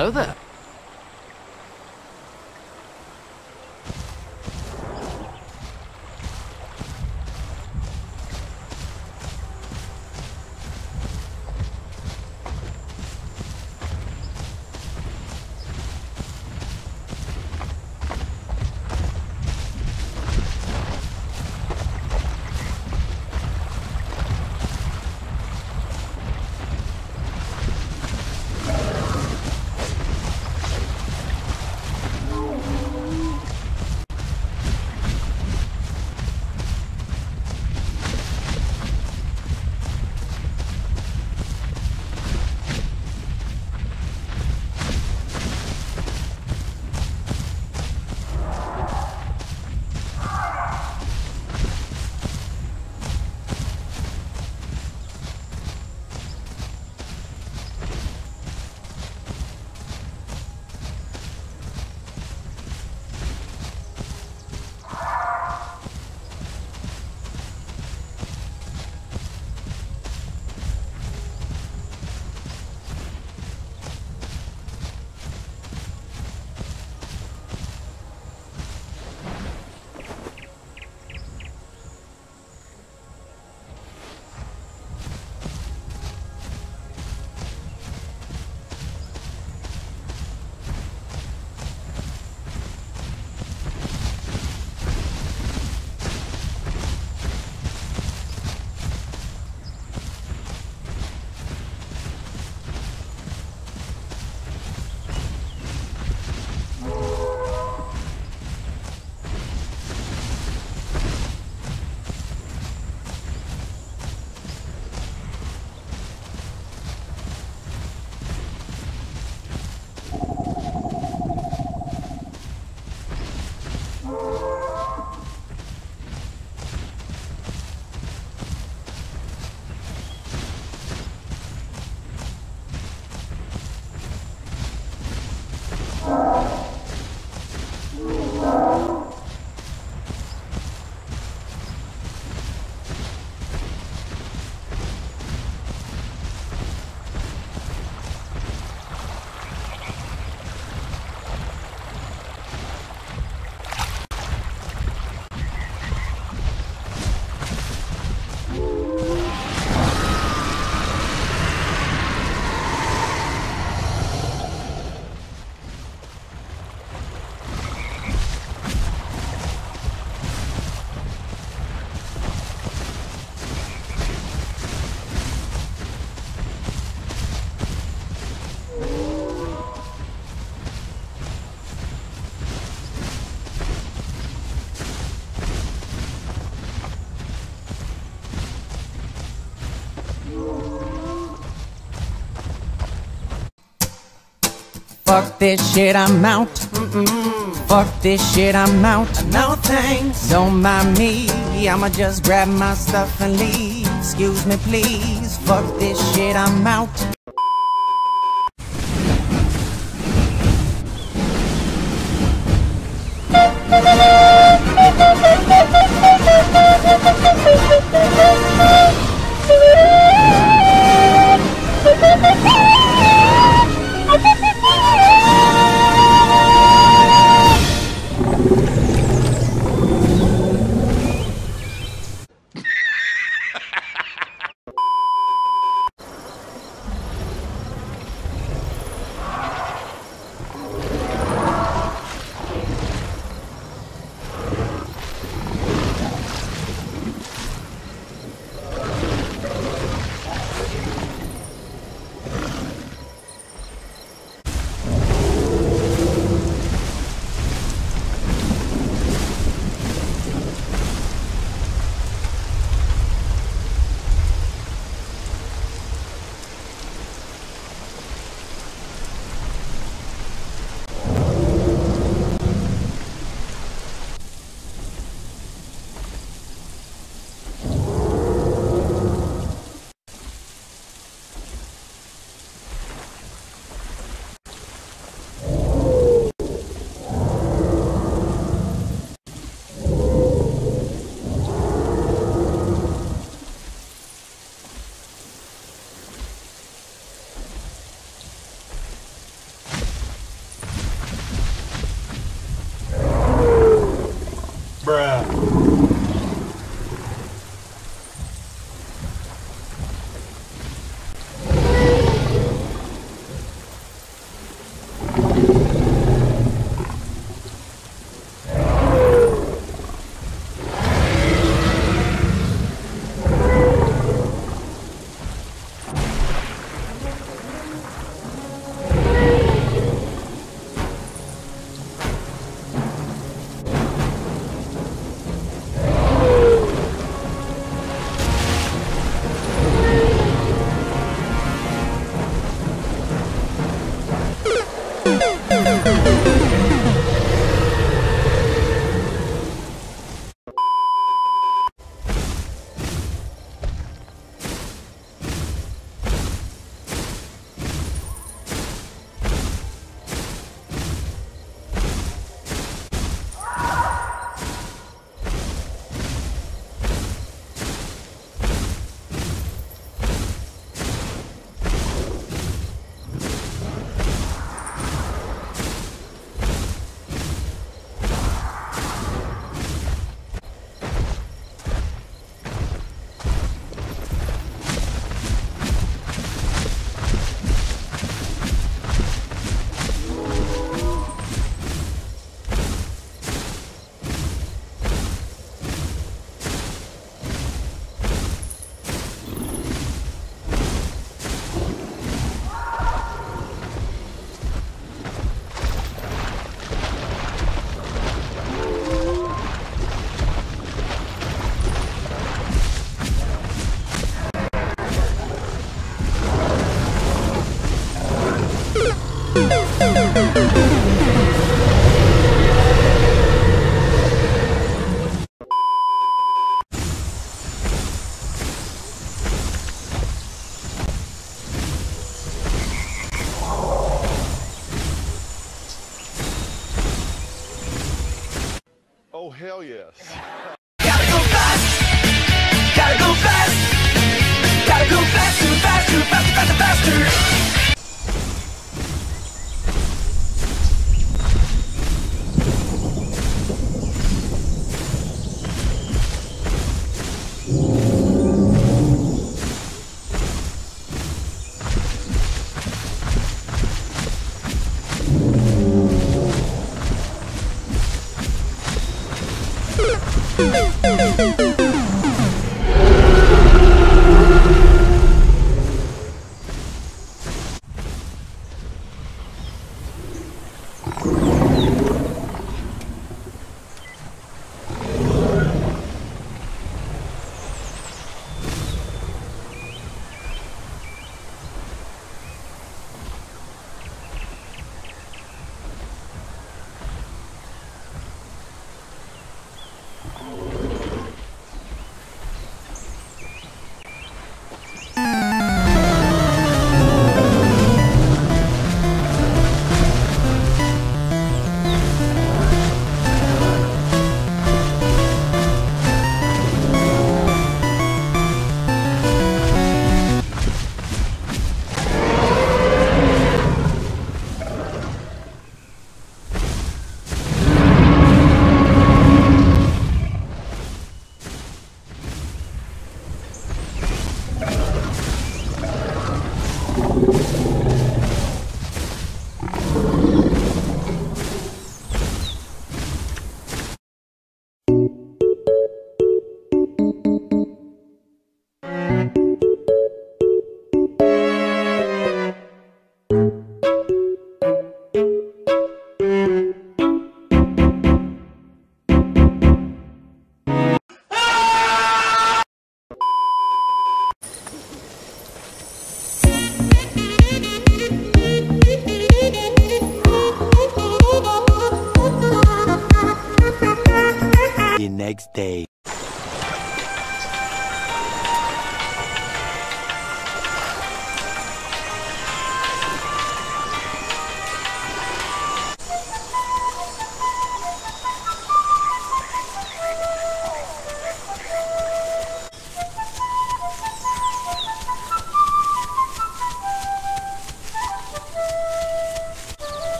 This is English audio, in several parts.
Hello there. Fuck this shit, I'm out. Fuck this shit, I'm out. No thanks. Don't mind me, I'ma just grab my stuff and leave. Excuse me, please. Fuck this shit, I'm out. hell yes.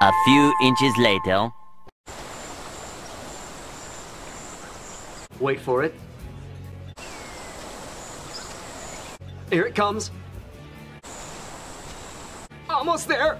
A few inches later. Wait for it. Here it comes. Almost there.